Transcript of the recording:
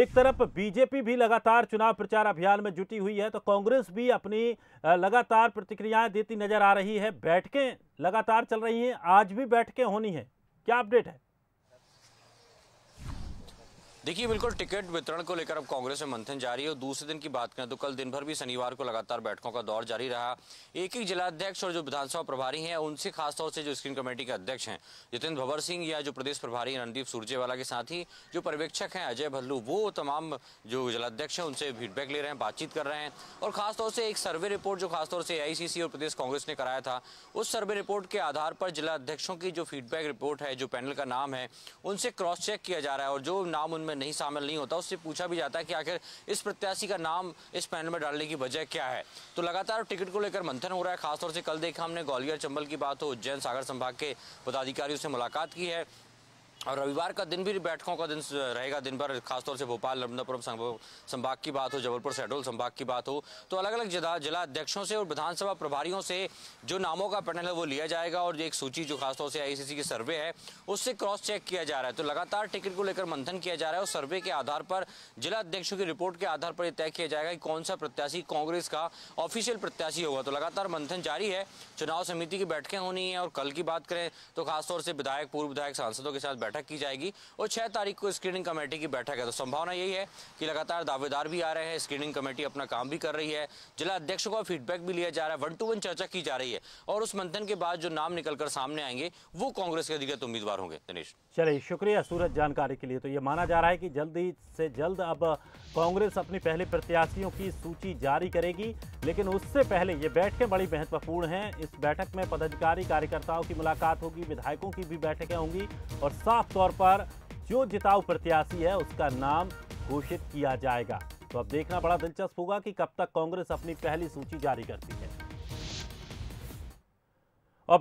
एक तरफ़ बीजेपी भी लगातार चुनाव प्रचार अभियान में जुटी हुई है तो कांग्रेस भी अपनी लगातार प्रतिक्रियाएँ देती नज़र आ रही है। बैठकें लगातार चल रही हैं, आज भी बैठकें होनी है। क्या अपडेट है? देखिए, बिल्कुल टिकट वितरण को लेकर अब कांग्रेस में मंथन जारी है और दूसरे दिन की बात करें तो कल दिन भर भी शनिवार को लगातार बैठकों का दौर जारी रहा। एक एक जिलाध्यक्ष और जो विधानसभा प्रभारी हैं, उनसे खासतौर से जो स्क्रीन कमेटी के अध्यक्ष हैं, जितेंद्र भवर सिंह या जो प्रदेश प्रभारी रणदीप सुरजेवाला के साथ ही जो पर्यवेक्षक हैं, अजय भल्लू, वो तमाम जो जिलाध्यक्ष हैं, उनसे फीडबैक ले रहे हैं, बातचीत कर रहे हैं। और खासतौर से एक सर्वे रिपोर्ट जो खासतौर से ए और प्रदेश कांग्रेस ने कराया था, उस सर्वे रिपोर्ट के आधार पर जिला अध्यक्षों की जो फीडबैक रिपोर्ट है, जो पैनल का नाम है, उनसे क्रॉस चेक किया जा रहा है और जो नाम उनमें नहीं शामिल नहीं होता, उससे पूछा भी जाता है कि आखिर इस प्रत्याशी का नाम इस पैनल में डालने की वजह क्या है। तो लगातार टिकट को लेकर मंथन हो रहा है, खासतौर से कल देखा हमने ग्वालियर चंबल की बात हो, उज्जैन सागर संभाग के पदाधिकारियों से मुलाकात की है। और रविवार का दिन भी बैठकों का दिन रहेगा दिन भर, खासतौर से भोपाल नर्मदापुरम संभाग की बात हो, जबलपुर, शहडोल संभाग की बात हो तो अलग अलग जिला अध्यक्षों से और विधानसभा प्रभारियों से जो नामों का पैनल है वो लिया जाएगा और एक सूची जो खासतौर से आईसीसी की सर्वे है, उससे क्रॉस चेक किया जा रहा है। तो लगातार टिकट को लेकर मंथन किया जा रहा है और सर्वे के आधार पर जिला अध्यक्षों की रिपोर्ट के आधार पर यह तय किया जाएगा कि कौन सा प्रत्याशी कांग्रेस का ऑफिशियल प्रत्याशी होगा। तो लगातार मंथन जारी है, चुनाव समिति की बैठकें होनी है और कल की बात करें तो खासतौर से विधायक, पूर्व विधायक, सांसदों के साथ बैठक की जाएगी और छह तारीख को स्क्रीनिंग कमेटी की बैठक है। तो संभावना यही है कि लगातार दावेदार भी आ रहे हैं स्क्रीनिंग कमेटी अपना काम भी कर रही है। जिला अध्यक्षों का फीडबैक भी लिया जा रहा है वन टू वन चर्चा की जा रही है और उस मंथन के बाद जो नाम निकलकर सामने आएँगे, वो कांग्रेस के अधिकृत उम्मीदवार होंगे। दिनेश। चलिए, शुक्रिया सूरज जानकारी के लिए। तो ये माना जा रहा है कि जल्दी से जल्द अब कांग्रेस अपनी पहले प्रत्याशियों की सूची जारी करेगी। लेकिन उससे पहले ये बैठकें बड़ी महत्वपूर्ण हैं। इस बैठक में पदाधिकारी कार्यकर्ताओं की मुलाकात होगी, विधायकों की भी बैठकें होंगी और साफ़ तौर पर जो जिताऊ प्रत्याशी है उसका नाम घोषित किया जाएगा। तो अब देखना बड़ा दिलचस्प होगा कि कब तक कांग्रेस अपनी पहली सूची जारी करती है। और